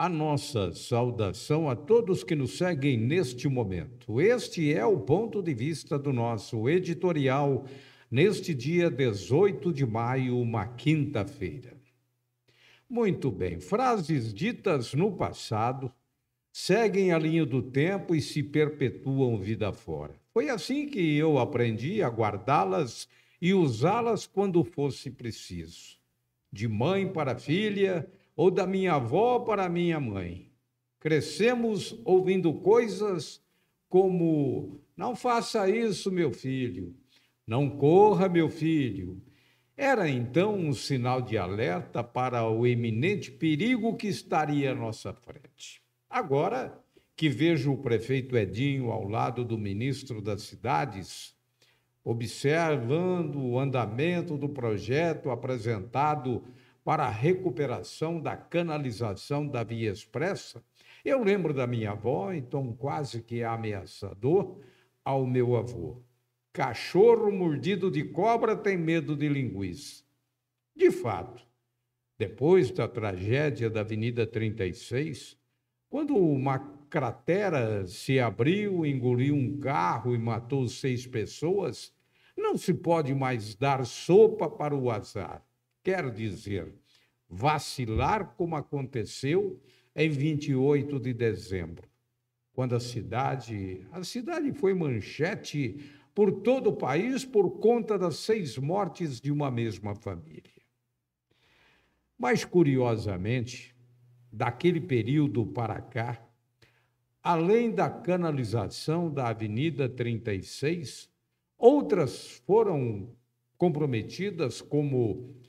a nossa saudação a todos que nos seguem neste momento. Este é o ponto de vista do nosso editorial neste dia 18 de maio, uma quinta-feira. Muito bem, frases ditas no passado seguem a linha do tempo e se perpetuam vida fora. Foi assim que eu aprendi a guardá-las e usá-las quando fosse preciso. De mãe para filha, ou da minha avó para minha mãe. Crescemos ouvindo coisas como: não faça isso, meu filho, não corra, meu filho. Era então um sinal de alerta para o iminente perigo que estaria à nossa frente. Agora que vejo o prefeito Edinho ao lado do ministro das Cidades, observando o andamento do projeto apresentado para a recuperação da canalização da via expressa. Eu lembro da minha avó, então quase que ameaçador, ao meu avô. Cachorro mordido de cobra tem medo de linguiça. De fato, depois da tragédia da Avenida 36, quando uma cratera se abriu, engoliu um carro e matou seis pessoas, não se pode mais dar sopa para o azar. Quer dizer, vacilar como aconteceu em 28 de dezembro, quando a cidade, a cidade foi manchete por todo o país por conta das seis mortes de uma mesma família. Mas curiosamente, daquele período para cá, além da canalização da Avenida 36, outras foram comprometidas como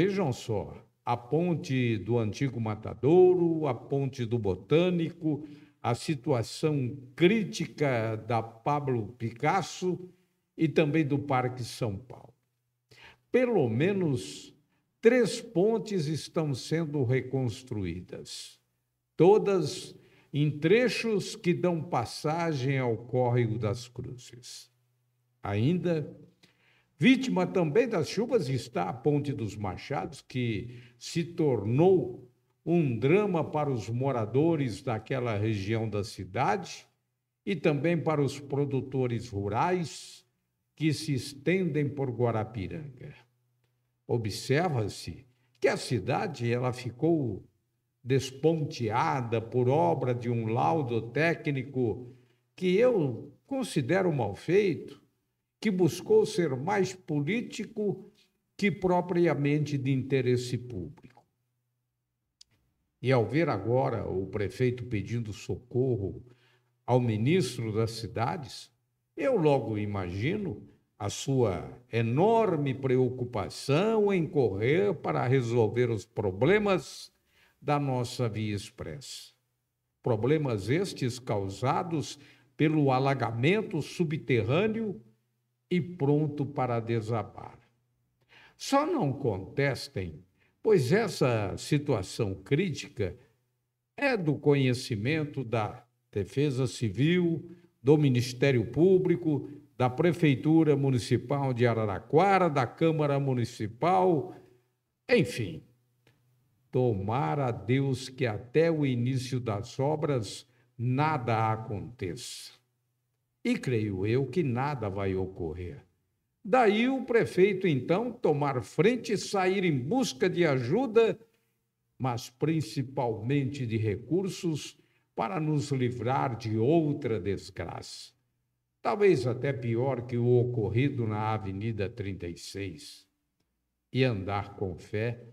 Vejam só, a ponte do antigo Matadouro, a ponte do Botânico, a situação crítica da Pablo Picasso e também do Parque São Paulo. Pelo menos três pontes estão sendo reconstruídas, todas em trechos que dão passagem ao Córrego das Cruzes. Ainda Vítima também das chuvas está a Ponte dos Machados, que se tornou um drama para os moradores daquela região da cidade e também para os produtores rurais que se estendem por Guarapiranga. Observa-se que a cidade ela ficou desponteada por obra de um laudo técnico que eu considero mal feito que buscou ser mais político que propriamente de interesse público. E ao ver agora o prefeito pedindo socorro ao ministro das cidades, eu logo imagino a sua enorme preocupação em correr para resolver os problemas da nossa via expressa. Problemas estes causados pelo alagamento subterrâneo e pronto para desabar. Só não contestem, pois essa situação crítica é do conhecimento da Defesa Civil, do Ministério Público, da Prefeitura Municipal de Araraquara, da Câmara Municipal, enfim. Tomara a Deus que até o início das obras nada aconteça. E creio eu que nada vai ocorrer. Daí o prefeito, então, tomar frente e sair em busca de ajuda, mas principalmente de recursos para nos livrar de outra desgraça. Talvez até pior que o ocorrido na Avenida 36. E andar com fé.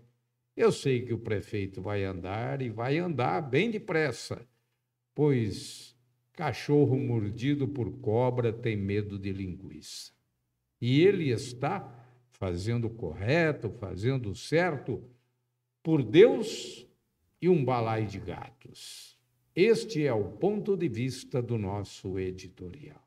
Eu sei que o prefeito vai andar e vai andar bem depressa, pois Cachorro mordido por cobra tem medo de linguiça. E ele está fazendo o correto, fazendo o certo, por Deus e um balai de gatos. Este é o ponto de vista do nosso editorial.